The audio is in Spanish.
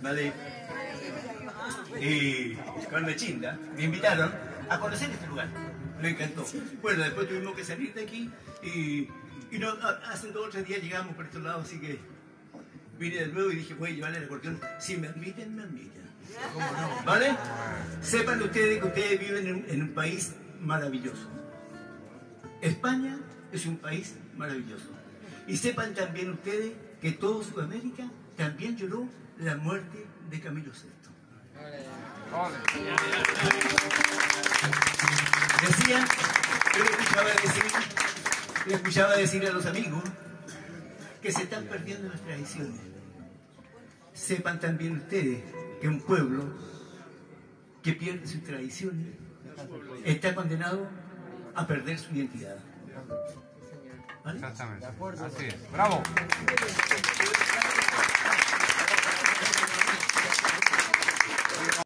¿vale? Y con Mechinda me invitaron a conocer este lugar. Me encantó. Bueno, después tuvimos que salir de aquí y, y no, hace dos o tres días llegamos por estos lados, así que vine de nuevo y dije, voy a llevarle la cuestión. Si me admiten, me admiten. ¿Cómo? ¿Vale? Sepan ustedes que ustedes viven en en un país maravilloso. España es un país maravilloso. Y sepan también ustedes que todo Sudamérica también lloró la muerte de Camilo VI. Decía, yo le escuchaba decir, le escuchaba decir a los amigos que se están perdiendo las tradiciones. Sepan también ustedes que un pueblo que pierde sus tradiciones está condenado a perder su identidad. Exactamente. Así es. Bravo.